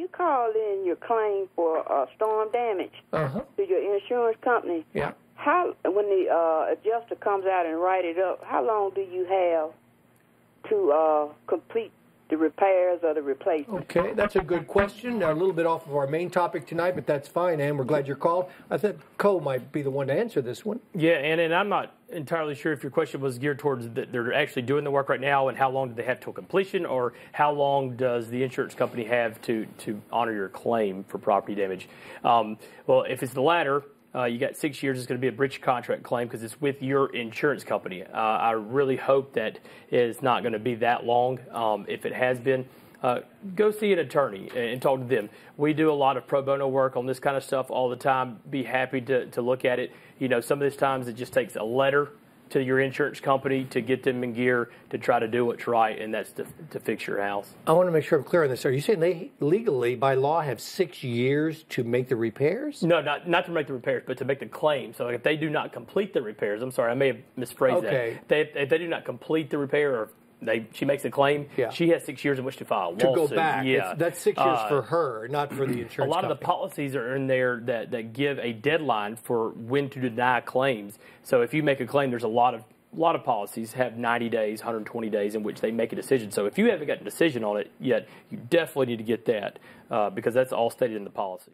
you call in your claim for uh, storm damage Uh-huh. to your insurance company, Yeah. how when the uh, adjuster comes out and write it up, how long do you have to uh, complete repairs or the replacement? Okay, that's a good question. A little bit off of our main topic tonight, but that's fine, and we're glad you're called. I think Cole might be the one to answer this one. Yeah, and, and I'm not entirely sure if your question was geared towards that they're actually doing the work right now and how long do they have till completion, or how long does the insurance company have to, to honor your claim for property damage? Um, well, if it's the latter, uh, you got six years. It's going to be a breach of contract claim because it's with your insurance company. Uh, I really hope that it's not going to be that long. Um, if it has been, uh, go see an attorney and, talk to them. We do a lot of pro bono work on this kind of stuff all the time. Be happy to, to look at it. You know, some of these times it just takes a letter to your insurance company to get them in gear to try to do what's right, and that's to, to fix your house. I want to make sure I'm clear on this. Are you saying they legally, by law, have six years to make the repairs? No, not not to make the repairs, but to make the claim. So if they do not complete the repairs, I'm sorry, I may have misphrased Okay. that. They, if they do not complete the repair, or they she makes a claim, Yeah. she has six years in which to file To lawsuit. go back. Yeah, It's- that's six years Uh, for her, not for the insurance. a lot of the policies are in there that, that give a deadline for when to deny claims. So if you make a claim, there's a lot of a lot of policies have 90 days, 120 days in which they make a decision. So if you haven't got a decision on it yet, you definitely need to get that uh, because that's all stated in the policy.